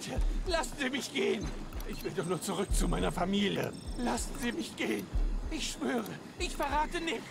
Bitte, lassen Sie mich gehen. Ich will doch nur zurück zu meiner Familie. Lassen Sie mich gehen. Ich schwöre, ich verrate nichts.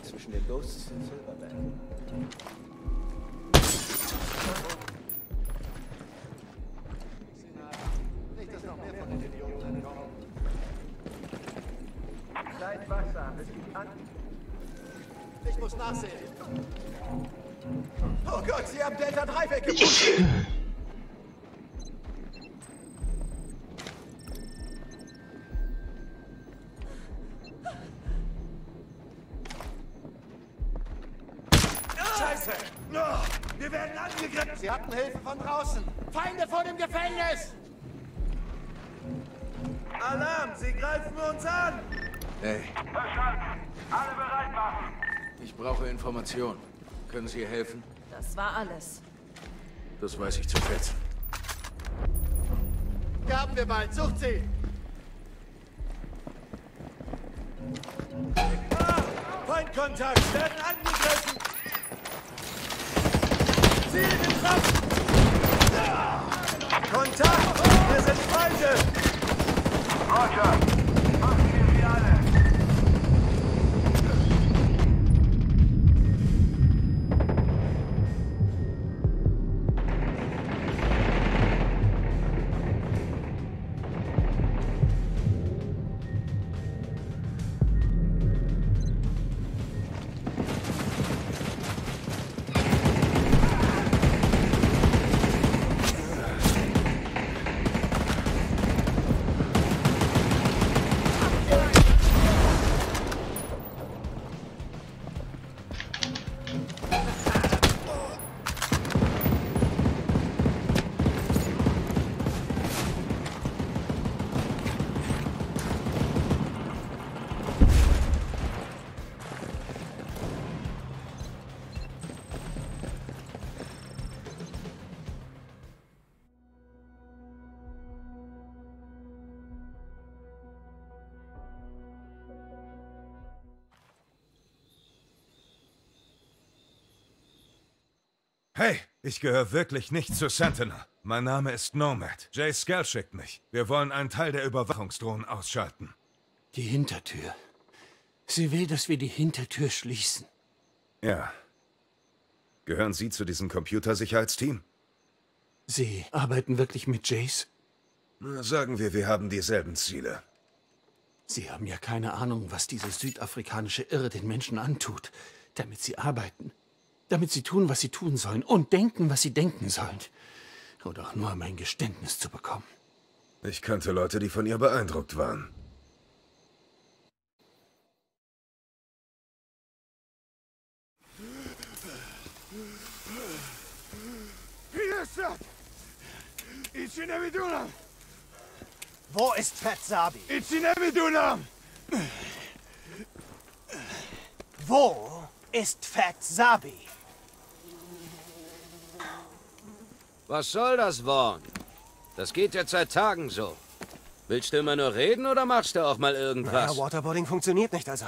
Hätte zwischen den Ghosts und Silverback. Nicht, dass noch mehr von den Idioten kommen. Seid wachsam, es. Ich muss nachsehen. Oh Gott, Sie haben Delta 3 weggepusht! Alarm! Sie greifen uns an! Hey, Verstanden. Alle bereit machen. ich brauche Informationen. Können Sie helfen? Das war alles. Das weiß ich zu schätzen. Die haben wir bald. Sucht sie! Feindkontakt! Werden angegriffen! Ziel getroffen! Kontakt! Wir sind Feinde! Roger. Hey, ich gehöre wirklich nicht zu Sentinel. Mein Name ist Nomad. Jay Scale schickt mich. Wir wollen einen Teil der Überwachungsdrohnen ausschalten. Die Hintertür. Sie will, dass wir die Hintertür schließen. Ja. Gehören Sie zu diesem Computersicherheitsteam? Sie arbeiten wirklich mit Jace? Na, Sagen wir, wir haben dieselben Ziele. Sie haben ja keine Ahnung, was diese südafrikanische Irre den Menschen antut, damit sie arbeiten. Damit sie tun, was sie tun sollen und denken, was sie denken sollen. Oder auch nur um ein Geständnis zu bekommen. Ich kannte Leute, die von ihr beeindruckt waren. Wo ist Fetsabi? Itzineviduna! Wo ist Fat Sabi. Was soll das, Vaughn? Das geht jetzt seit Tagen so. Willst du immer nur reden oder machst du auch mal irgendwas? Ja, Waterboarding funktioniert nicht, also.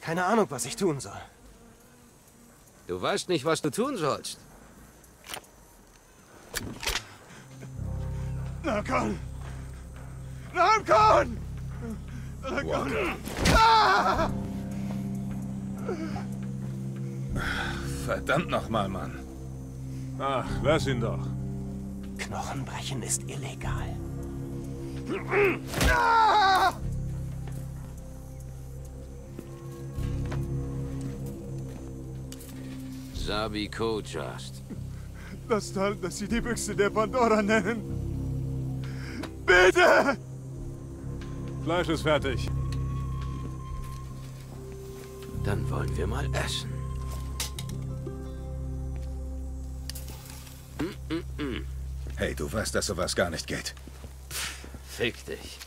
Keine Ahnung, was ich tun soll. Du weißt nicht, was du tun sollst. Narkon! Narkon! Verdammt nochmal, Mann. Ach, lass ihn doch. Knochenbrechen ist illegal. Sabi Kojast. Das Teil, das Sie die Büchse der Pandora nennen. Bitte! Fleisch ist fertig. Dann wollen wir mal essen. Hey, du weißt, dass sowas gar nicht geht. Fick dich.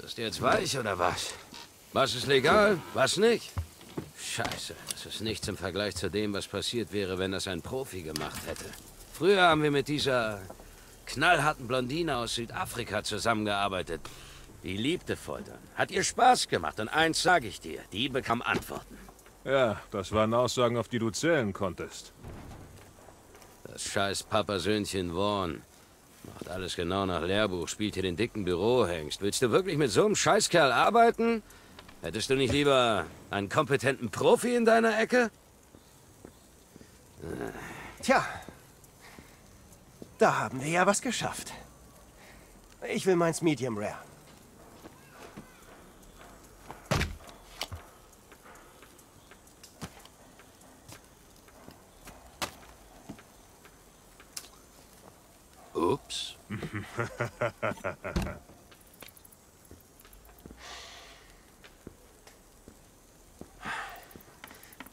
Bist du jetzt weich oder was? Was ist legal, was nicht? Scheiße, das ist nichts im Vergleich zu dem, was passiert wäre, wenn das ein Profi gemacht hätte. Früher haben wir mit dieser knallharten Blondine aus Südafrika zusammengearbeitet. Die liebte Foltern. Hat ihr Spaß gemacht. Und eins sage ich dir, die bekam Antworten. Ja, das waren Aussagen, auf die du zählen konntest. Das scheiß Papasöhnchen Vaughn. Macht alles genau nach Lehrbuch, spielt hier den dicken Bürohengst. Willst du wirklich mit so einem Scheißkerl arbeiten? Hättest du nicht lieber einen kompetenten Profi in deiner Ecke? Tja, da haben wir ja was geschafft. Ich will meins Medium Rare. Ups.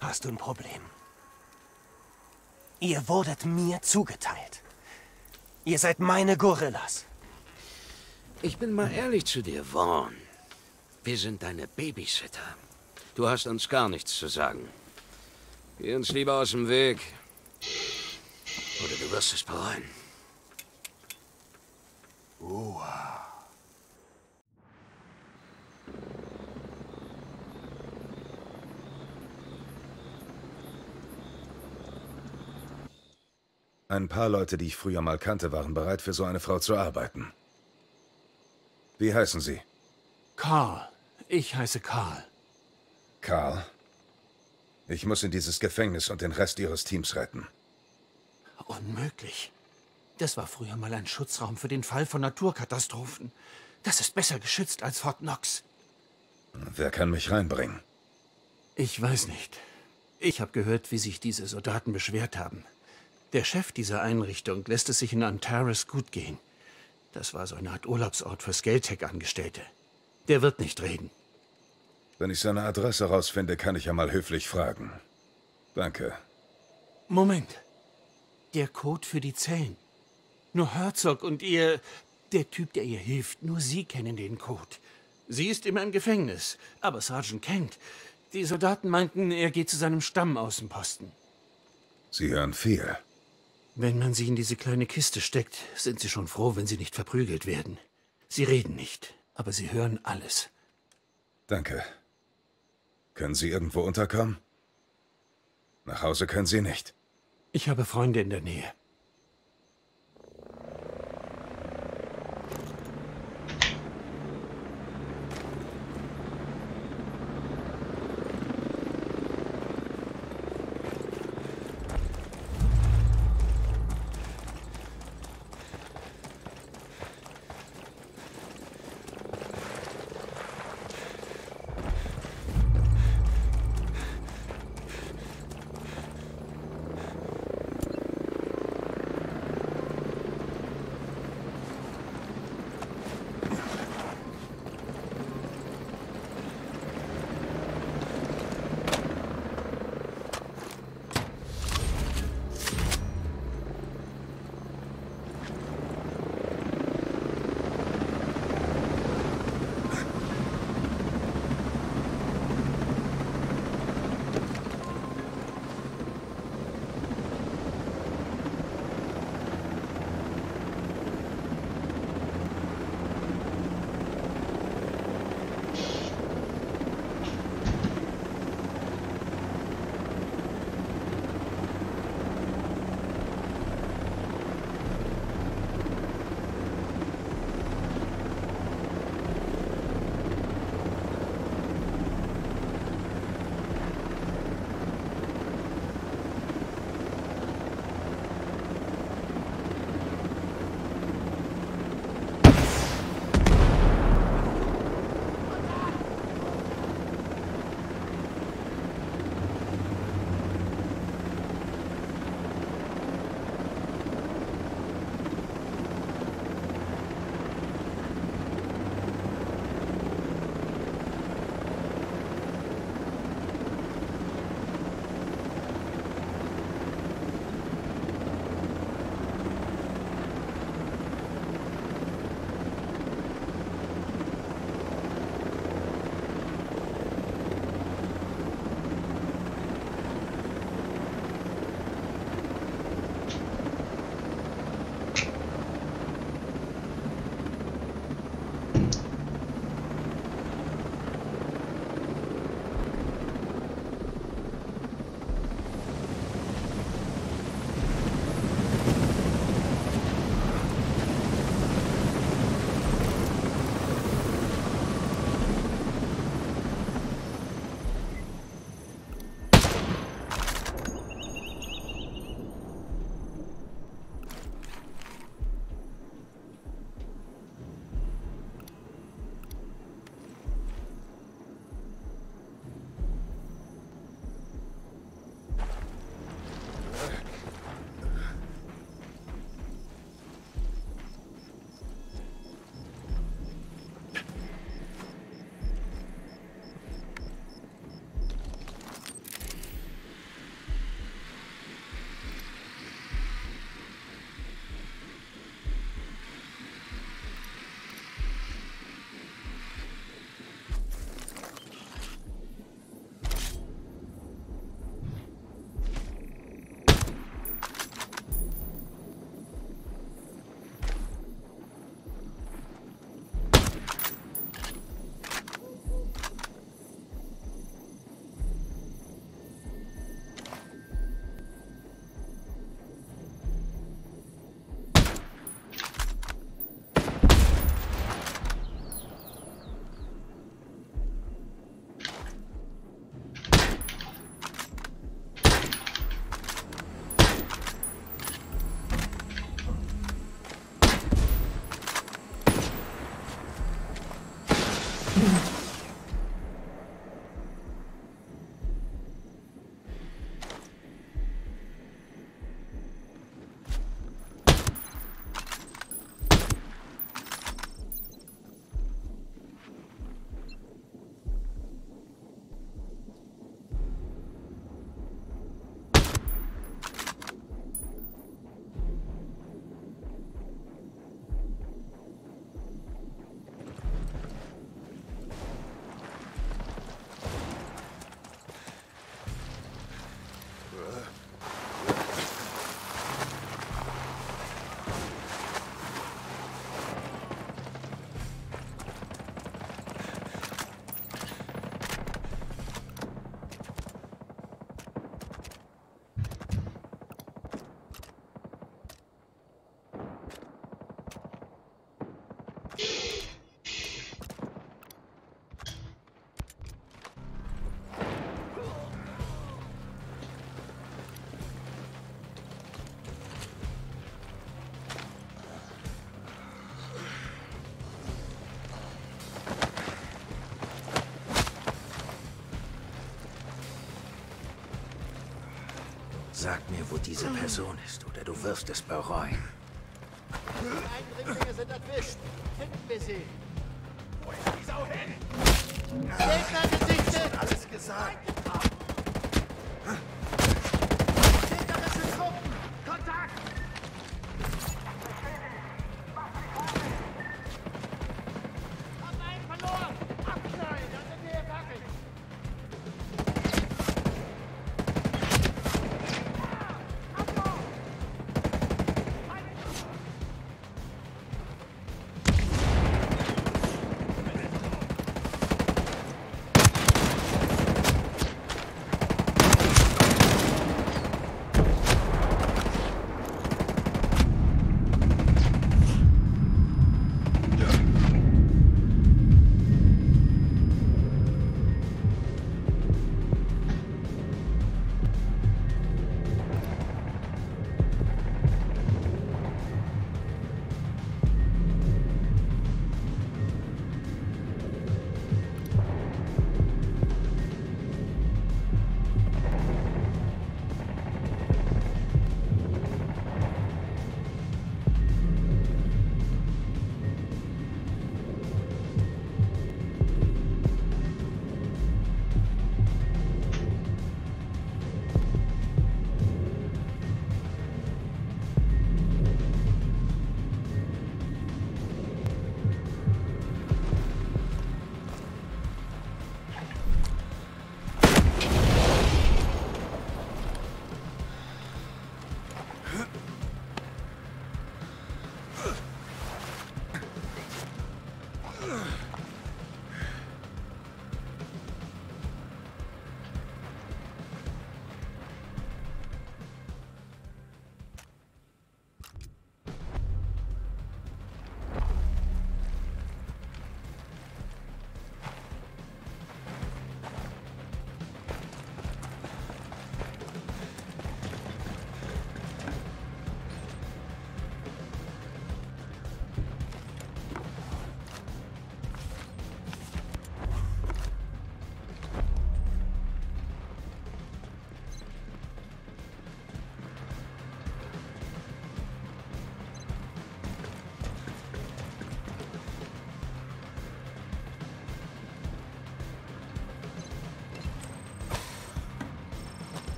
Hast du ein Problem? Ihr wurdet mir zugeteilt. Ihr seid meine Gorillas. Ich bin mal ehrlich zu dir, Vaughn. Wir sind deine Babysitter. Du hast uns gar nichts zu sagen. Geh uns lieber aus dem Weg. Oder du wirst es bereuen. Ein paar Leute, die ich früher mal kannte, waren bereit, für so eine Frau zu arbeiten. Wie heißen Sie? Karl. Ich heiße Karl. Karl? Ich muss in dieses Gefängnis und den Rest Ihres Teams retten. Unmöglich. Das war früher mal ein Schutzraum für den Fall von Naturkatastrophen. Das ist besser geschützt als Fort Knox. Wer kann mich reinbringen? Ich weiß nicht. Ich habe gehört, wie sich diese Soldaten beschwert haben. Der Chef dieser Einrichtung lässt es sich in Antares gut gehen. Das war so eine Art Urlaubsort für Skeltec-Angestellte. Der wird nicht reden. Wenn ich seine Adresse rausfinde, kann ich ja mal höflich fragen. Danke. Moment. Der Code für die Zellen. Nur Herzog und ihr, der Typ, der ihr hilft, nur sie kennen den Code. Sie ist immer im Gefängnis, aber Sergeant Kent, die Soldaten meinten, er geht zu seinem Stammaußenposten. Sie hören viel. Wenn man sie in diese kleine Kiste steckt, sind sie schon froh, wenn sie nicht verprügelt werden. Sie reden nicht, aber sie hören alles. Danke. Können Sie irgendwo unterkommen? Nach Hause können Sie nicht. Ich habe Freunde in der Nähe. Sag mir, wo diese Person ist, oder du wirst es bereuen. Die Eindringlinge sind entwischt. Finden wir sie. Wo ist die Sau hin? Gegner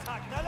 attack. Now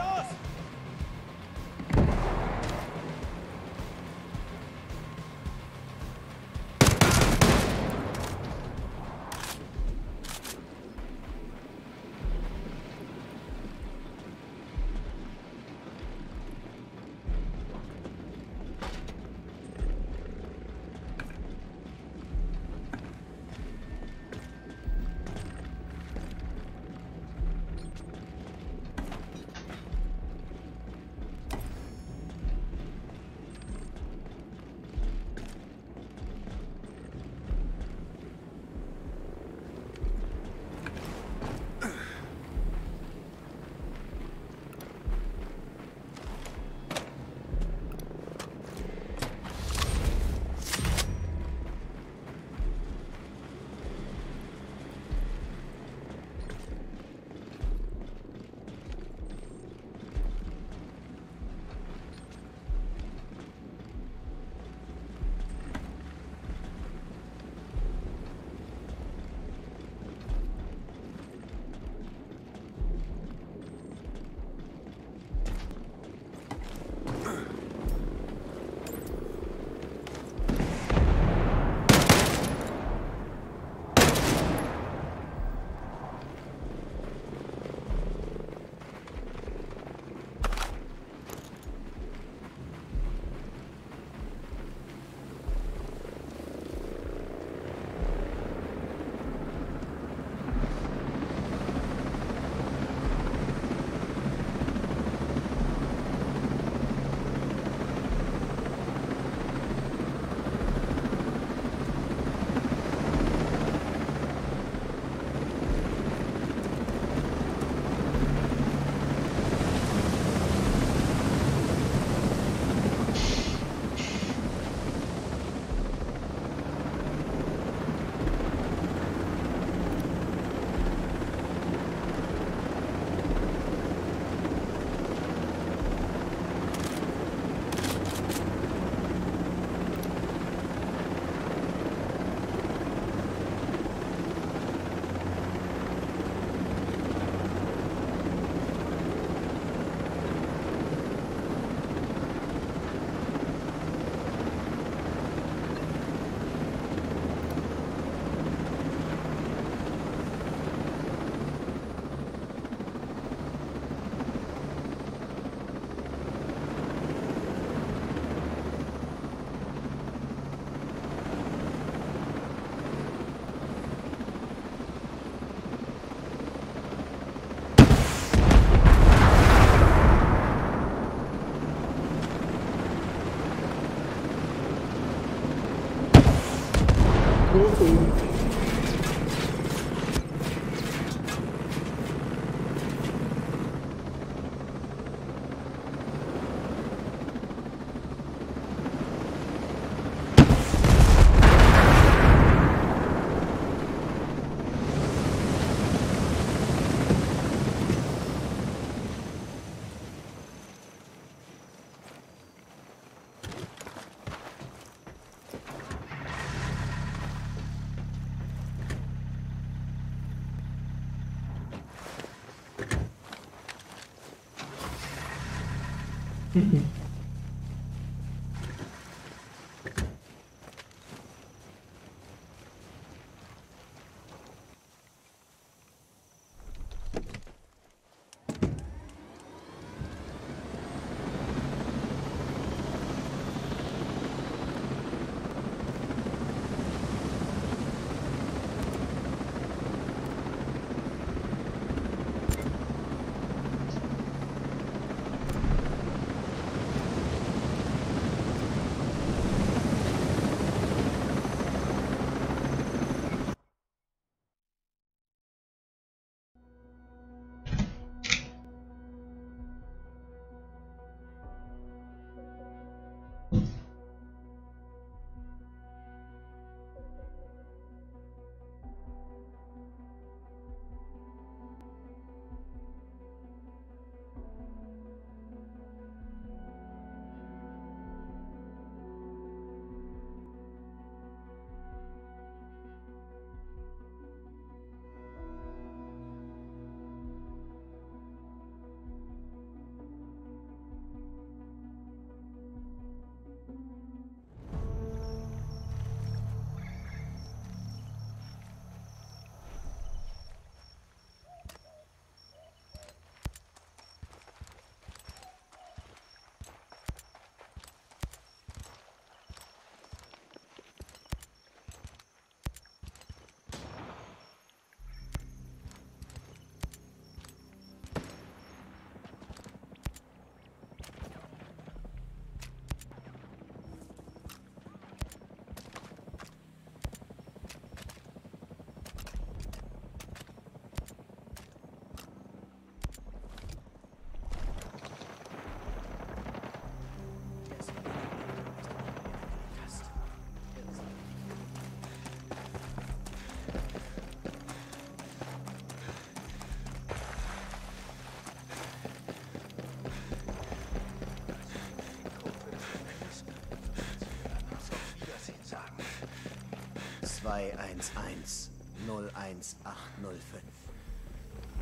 311 01805.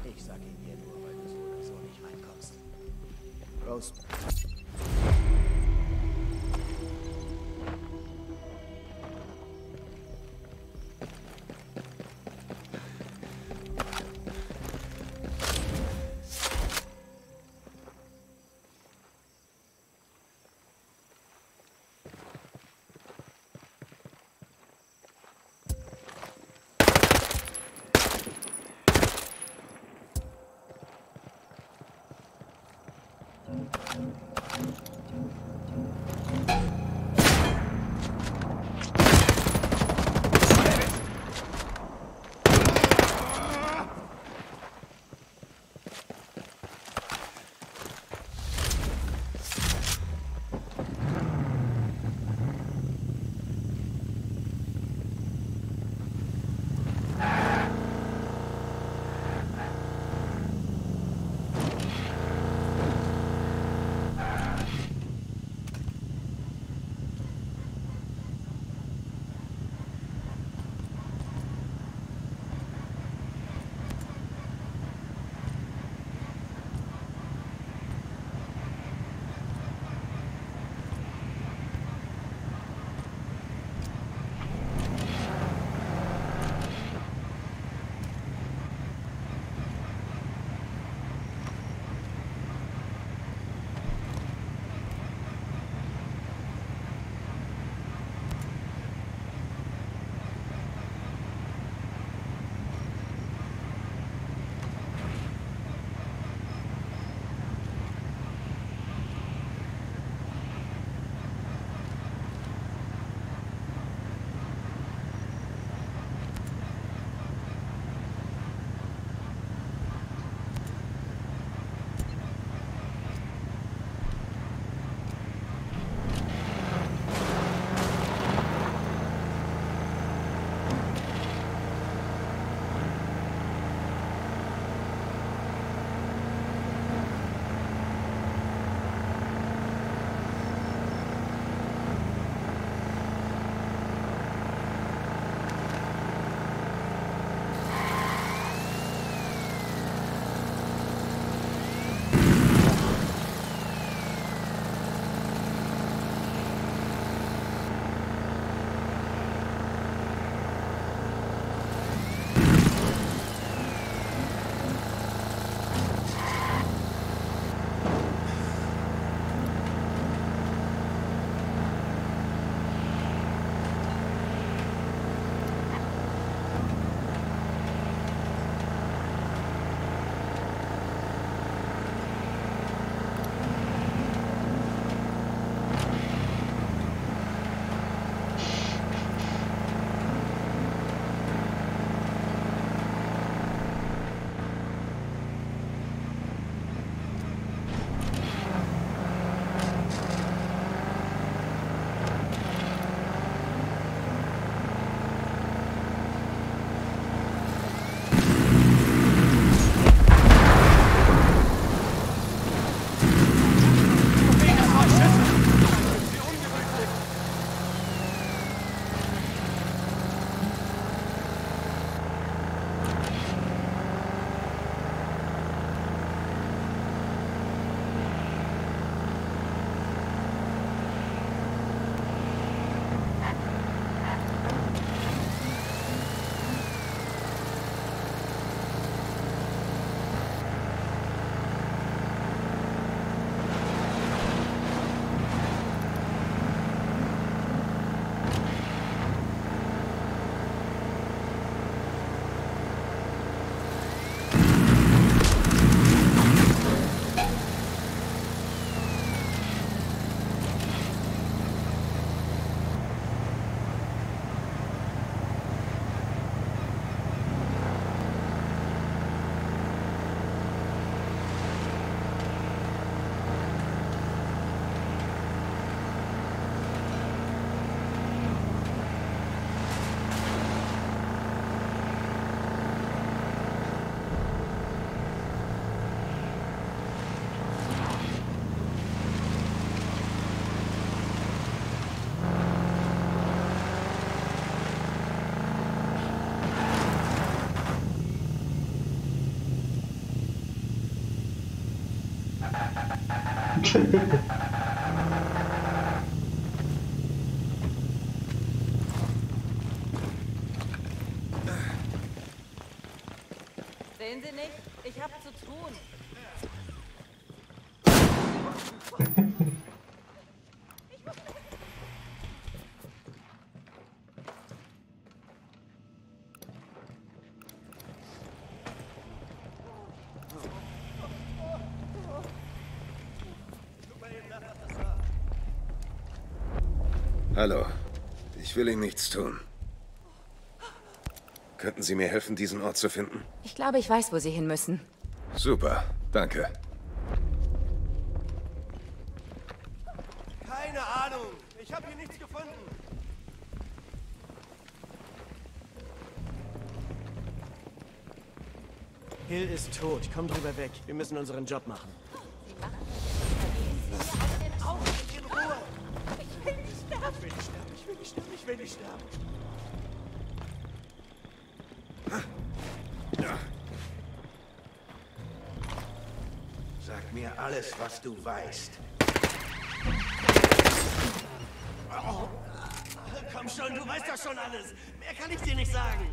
Ich sage ihn dir nur, weil du so oder so nicht reinkommst. Rose. Sehen Sie nicht? Ich habe zu tun. Hallo. Ich will Ihnen nichts tun. Könnten Sie mir helfen, diesen Ort zu finden? Ich glaube, ich weiß, wo Sie hin müssen. Super, danke. Keine Ahnung. Ich habe hier nichts gefunden. Hill ist tot. Komm drüber weg. Wir müssen unseren Job machen. Will nicht sterben. Sag mir alles, was du weißt. Komm schon, du weißt doch schon alles. Mehr kann ich dir nicht sagen.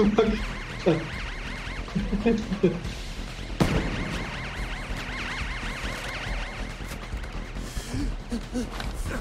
chômage. Ha ha!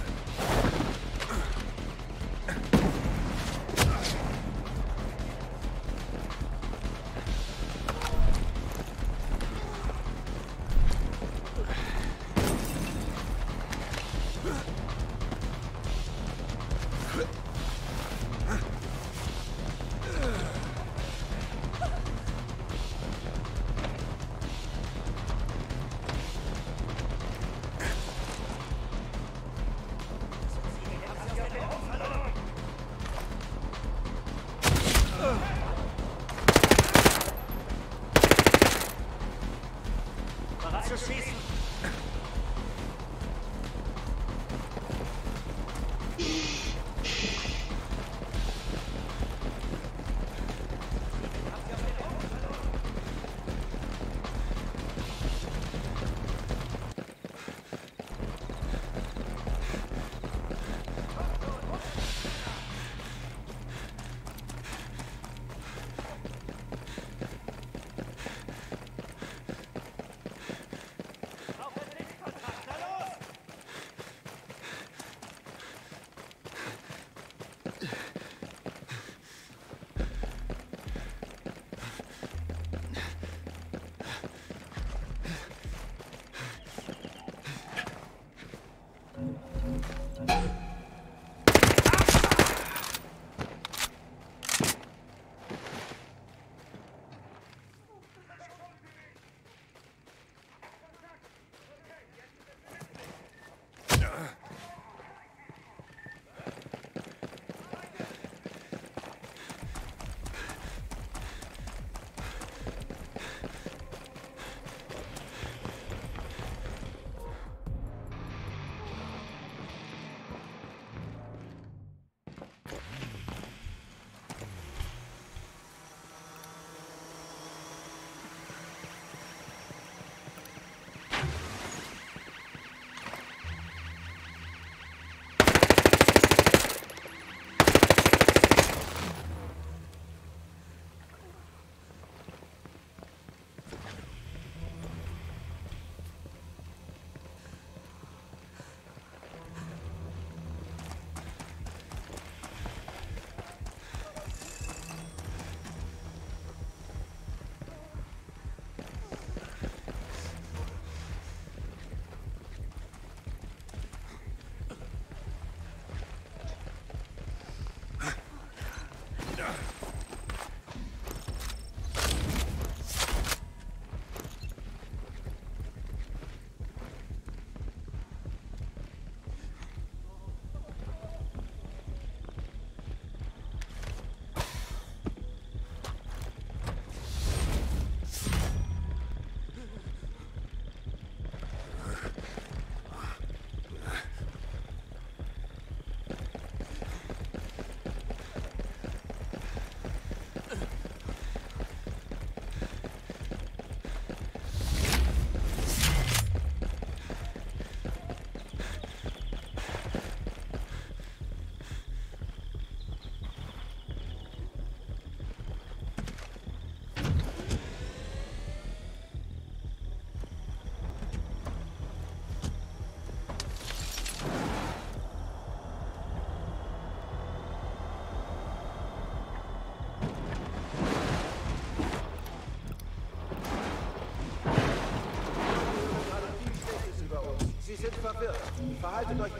Wird. Verhaltet euch immer.